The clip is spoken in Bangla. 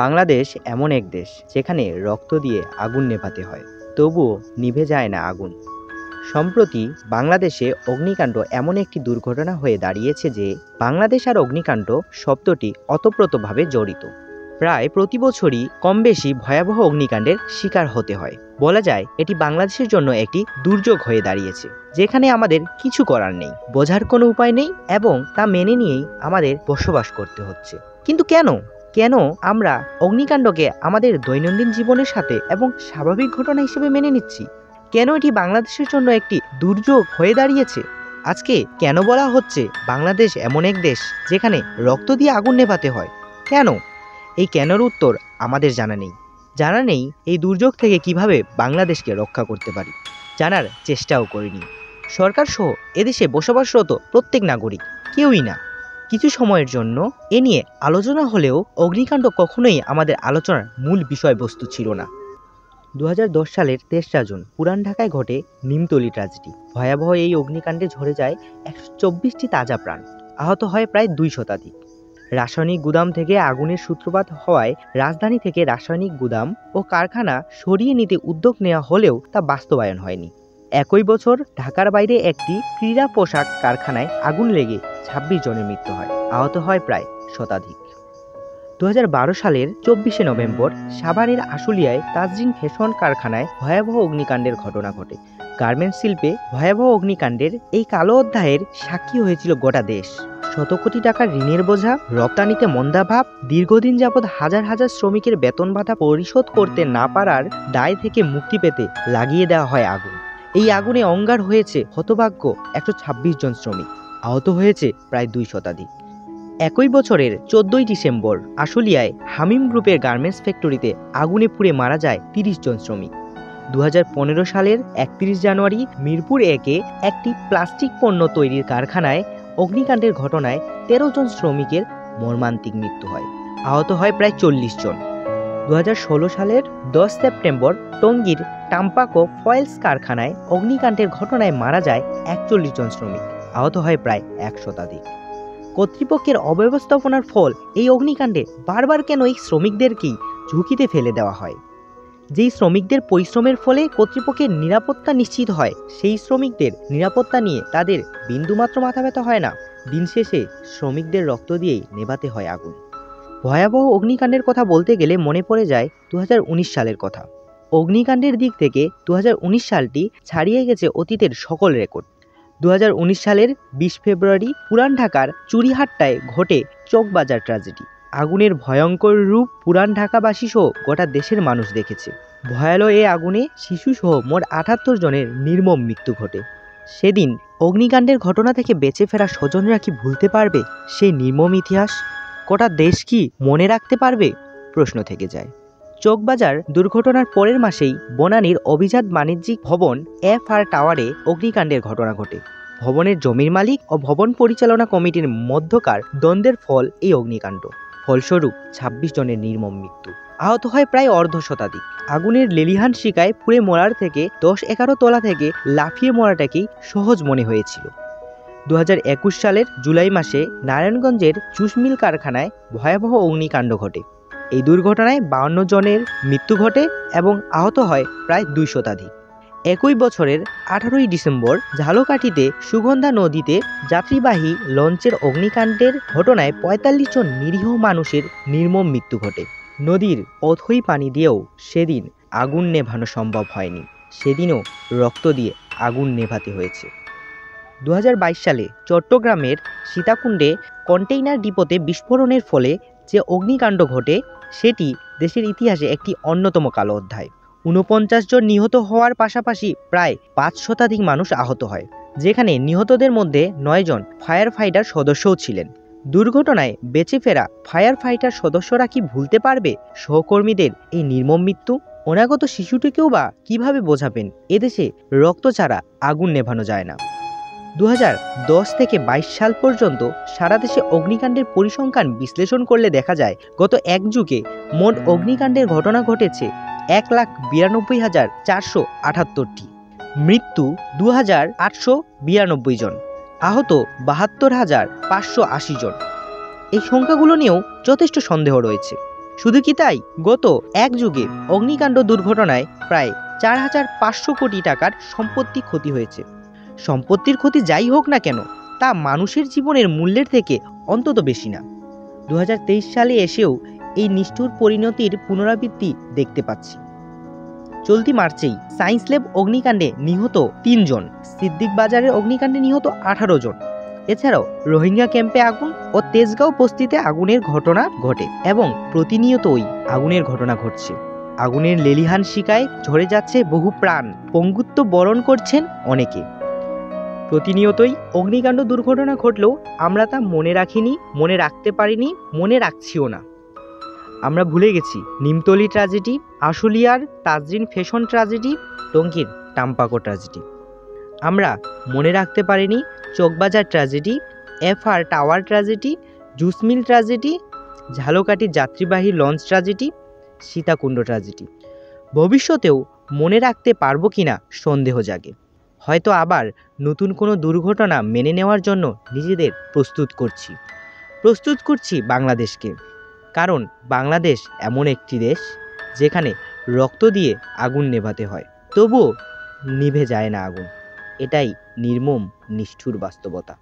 বাংলাদেশ এমন এক দেশ যেখানে রক্ত দিয়ে আগুন নেভাতে হয়। তবুও নিভে যায় না আগুন। সম্প্রতি বাংলাদেশে অগ্নিকাণ্ড এমন একটি দুর্ঘটনা হয়ে দাঁড়িয়েছে যে বাংলাদেশ আর অগ্নিকাণ্ড শব্দটি অতপ্রতভাবে জড়িত। প্রায় প্রতি বছরই কম বেশি ভয়াবহ অগ্নিকাণ্ডের শিকার হতে হয়। বলা যায়, এটি বাংলাদেশের জন্য একটি দুর্যোগ হয়ে দাঁড়িয়েছে, যেখানে আমাদের কিছু করার নেই, বোঝার কোনো উপায় নেই এবং তা মেনে নিয়েই আমাদের বসবাস করতে হচ্ছে। কিন্তু কেন? কেন আমরা অগ্নিকাণ্ডকে আমাদের দৈনন্দিন জীবনের সাথে এবং স্বাভাবিক ঘটনা হিসেবে মেনে নিচ্ছি? কেন এটি বাংলাদেশের জন্য একটি দুর্যোগ হয়ে দাঁড়িয়েছে? আজকে কেন বলা হচ্ছে বাংলাদেশ এমন এক দেশ যেখানে রক্ত দিয়ে আগুন নেভাতে হয়? কেন? এই কেনর উত্তর আমাদের জানা নেই। জানা নেই এই দুর্যোগ থেকে কীভাবে বাংলাদেশকে রক্ষা করতে পারি। জানার চেষ্টাও করিনি। সরকার সহ এদেশে বসবাসরত প্রত্যেক নাগরিক, কেউই না। কিছু সময়ের জন্য এ নিয়ে আলোচনা হলেও অগ্নিকাণ্ড কখনোই আমাদের আলোচনার মূল বিষয়বস্তু ছিল না। দু হাজার দশ সালের তেসরা জুন, পুরান ঢাকায় ঘটে নিমতলি ট্র্যাজেডি ভয়াবহ এই অগ্নিকাণ্ডে ঝরে যায় একশো চব্বিশটি তাজা প্রাণ। আহত হয় প্রায় দুই শতাধিক। রাসায়নিক গুদাম থেকে আগুনের সূত্রপাত হওয়ায় রাজধানী থেকে রাসায়নিক গুদাম ও কারখানা সরিয়ে নিতে উদ্যোগ নেওয়া হলেও তা বাস্তবায়ন হয়নি। একই বছর ঢাকার বাইরে একটি ক্রীড়া পোশাক কারখানায় আগুন লেগে ছাব্বিশ জনের মৃত্যু হয়, আহত হয় প্রায় শতাধিক। দু হাজার বারো সালের চব্বিশে নভেম্বর, সাভারের আশুলিয়ায় তাজরিন ফ্যাশন কারখানায় ভয়াবহ অগ্নিকাণ্ডের ঘটনা ঘটে। গার্মেন্টস শিল্পে ভয়াবহ অগ্নিকাণ্ডের এই কালো অধ্যায়ের সাক্ষী হয়েছিল গোটা দেশ। শত কোটি টাকার ঋণের বোঝা, রপ্তানিতে মন্দাভাব দীর্ঘদিন যাবৎ হাজার হাজার শ্রমিকের বেতন ভাতা পরিশোধ করতে না পারার দায় থেকে মুক্তি পেতে লাগিয়ে দেওয়া হয় আগুন। এই আগুনে অঙ্গার হয়েছে হতভাগ্য একশো ছাব্বিশ জন শ্রমিক। আহত হয়েছে প্রায় দুই শতাধিক। একই বছরের চোদ্দই ডিসেম্বর আশুলিয়ায় হামিম গ্রুপের গার্মেন্টস ফ্যাক্টরিতে আগুনে পুড়ে মারা যায় তিরিশ জন শ্রমিক। দু হাজার পনেরো সালের একত্রিশ জানুয়ারি মিরপুর একে একটি প্লাস্টিক পণ্য তৈরির কারখানায় অগ্নিকাণ্ডের ঘটনায় তেরো জন শ্রমিকের মর্মান্তিক মৃত্যু হয়। আহত হয় প্রায় চল্লিশ জন। দু হাজার ষোলো সালের দশ সেপ্টেম্বর টঙ্গীর টাম্পাকো ফয়েলস কারখানায় অগ্নিকাণ্ডের ঘটনায় মারা যায় একচল্লিশ জন শ্রমিক। আহত হয় প্রায় এক শতাধিক। কর্তৃপক্ষের অব্যবস্থাপনার ফল এই অগ্নিকাণ্ডে বারবার কেন এই শ্রমিকদেরকেই ঝুঁকিতে ফেলে দেওয়া হয়? যেই শ্রমিকদের পরিশ্রমের ফলে কর্তৃপক্ষের নিরাপত্তা নিশ্চিত হয়, সেই শ্রমিকদের নিরাপত্তা নিয়ে তাদের বিন্দুমাত্র মাথা ব্যথা হয় না। দিন শেষে শ্রমিকদের রক্ত দিয়েই নেভাতে হয় আগুন। ভয়াবহ অগ্নিকাণ্ডের কথা বলতে গেলে মনে পড়ে যায় দু হাজার উনিশ সালের কথা। অগ্নিকাণ্ডের দিক থেকে দু হাজার উনিশ সালটি ছাড়িয়ে গেছে অতীতের সকল রেকর্ড। দু হাজার উনিশ সালের বিশ ফেব্রুয়ারি পুরান ঢাকার চুরিহাট্টায় ঘটে চকবাজার ট্র্যাজেডি আগুনের ভয়ঙ্কর রূপ পুরান ঢাকাবাসী সহ গোটা দেশের মানুষ দেখেছে। ভয়াল এ আগুনে শিশুসহ মোট আটাত্তর জনের নির্মম মৃত্যু ঘটে। সেদিন অগ্নিকাণ্ডের ঘটনা থেকে বেঁচে ফেরা স্বজনরা কি ভুলতে পারবে? সেই নির্মম ইতিহাস? গোটা দেশ কি মনে রাখতে পারবে? প্রশ্ন থেকে যায়। চকবাজার দুর্ঘটনার পরের মাসেই বনানীর অভিজাত বাণিজ্যিক ভবন এফ আর টাওয়ারে অগ্নিকাণ্ডের ঘটনা ঘটে। ভবনের জমির মালিক ও ভবন পরিচালনা কমিটির মধ্যকার দ্বন্দ্বের ফল এই অগ্নিকাণ্ড। ফলস্বরূপ ছাব্বিশ জনের নির্মম মৃত্যু। আহত হয় প্রায় অর্ধ শতাধিক। আগুনের লেলিহান শিকায় পুড়ে মরার থেকে দশ এগারো তলা থেকে লাফিয়ে মরাটাকেই সহজ মনে হয়েছিল। দু হাজার একুশ সালের জুলাই মাসে নারায়ণগঞ্জের চুষমিল কারখানায় ভয়াবহ অগ্নিকাণ্ড ঘটে। এই দুর্ঘটনায় বাউন্ন জনের মৃত্যু ঘটে এবং আহত হয় প্রায় দুই শতাধিক। একই বছরের আঠারোই ডিসেম্বর ঝালকাঠিতে সুগন্ধা নদীতে যাত্রীবাহী লঞ্চের অগ্নিকাণ্ডের ঘটনায় পঁয়তাল্লিশ জন নিরীহ মানুষের নির্মম মৃত্যু ঘটে। নদীর অথই পানি দিয়েও সেদিন আগুন নেভানো সম্ভব হয়নি। সেদিনও রক্ত দিয়ে আগুন নেভাতে হয়েছে। দু হাজার বাইশ সালে চট্টগ্রামের সীতাকুণ্ডে কন্টেইনার ডিপোতে বিস্ফোরণের ফলে যে অগ্নিকাণ্ড ঘটে সেটি দেশের ইতিহাসে একটি অন্যতম কালো অধ্যায়। ঊনপঞ্চাশ জন নিহত হওয়ার পাশাপাশি প্রায় পাঁচ শতাধিক মানুষ আহত হয়, যেখানে নিহতদের মধ্যে নয়জন ফায়ার ফাইটার সদস্যও ছিলেন। দুর্ঘটনায় বেঁচে ফেরা ফায়ার ফাইটার সদস্যরা কি ভুলতে পারবে? সহকর্মীদের এই নির্মম মৃত্যু? অনাগত শিশুটিকেও বা কীভাবে বোঝাবেন? এদেশে রক্ত ছাড়া আগুন নেভানো যায় না। দু হাজার দশ থেকে ২২ সাল পর্যন্ত সারা দেশে অগ্নিকাণ্ডের পরিসংখ্যান বিশ্লেষণ করলে দেখা যায় গত এক যুগে মোট অগ্নিকাণ্ডের ঘটনা ঘটেছে এক লাখ বিরানব্বই হাজার চারশো আটাত্তরটি। মৃত্যু দু হাজার আটশো বিরানব্বই জন আহত বাহাত্তর হাজার পাঁচশো আশি জন। এই সংখ্যাগুলো নিয়েও যথেষ্ট সন্দেহ রয়েছে। শুধু কি তাই? গত এক যুগে অগ্নিকাণ্ড দুর্ঘটনায় প্রায় চার হাজার পাঁচশো কোটি টাকার সম্পত্তি ক্ষতি হয়েছে। সম্পত্তির ক্ষতি যাই হোক না কেন, তা মানুষের জীবনের মূল্যের থেকে অন্তত বেশি না। দু হাজার তেইশ সালে এসেও এই নিষ্ঠুর পরিণতির পুনরাবৃত্তি দেখতে পাচ্ছি। চলতি মার্চেই সায়েন্স ল্যাব অগ্নিকাণ্ডে নিহত তিনজন, সিদ্দিক বাজারের অগ্নিকাণ্ডে নিহত আঠারো জন। এছাড়াও রোহিঙ্গা ক্যাম্পে আগুন ও তেজগাঁও বস্তিতে আগুনের ঘটনা ঘটে এবং প্রতিনিয়তই আগুনের ঘটনা ঘটছে। আগুনের লেলিহান শিকায় ঝরে যাচ্ছে বহু প্রাণ। পঙ্গুত্ব বরণ করছেন অনেকে। প্রতিনিয়তই অগ্নিকাণ্ড দুর্ঘটনা ঘটলেও আমরা তা মনে রাখিনি, মনে রাখতে পারিনি, মনে রাখছিও না। আমরা ভুলে গেছি, নিমতলি ট্র্যাজেডি আশুলিয়ার তাজরিন ফ্যাশন ট্র্যাজেডি টঙ্গীর টাম্পাকো ট্র্যাজেডি আমরা মনে রাখতে পারিনি, Chawkbazar tragedy FR tower tragedy juice mill tragedy Jhalakathi যাত্রীবাহী লঞ্চ ট্র্যাজেডি সীতাকুণ্ড ট্র্যাজেডি ভবিষ্যতেও মনে রাখতে পারব কিনা সন্দেহ জাগে। হয়তো আবার নতুন কোনো দুর্ঘটনা মেনে নেওয়ার জন্য নিজেদের প্রস্তুত করছি। প্রস্তুত করছি বাংলাদেশকে। কারণ বাংলাদেশ এমন একটি দেশ যেখানে রক্ত দিয়ে আগুন নেভাতে হয়। তবুও নিভে যায় না আগুন। এটাই নির্মম, নিষ্ঠুর বাস্তবতা।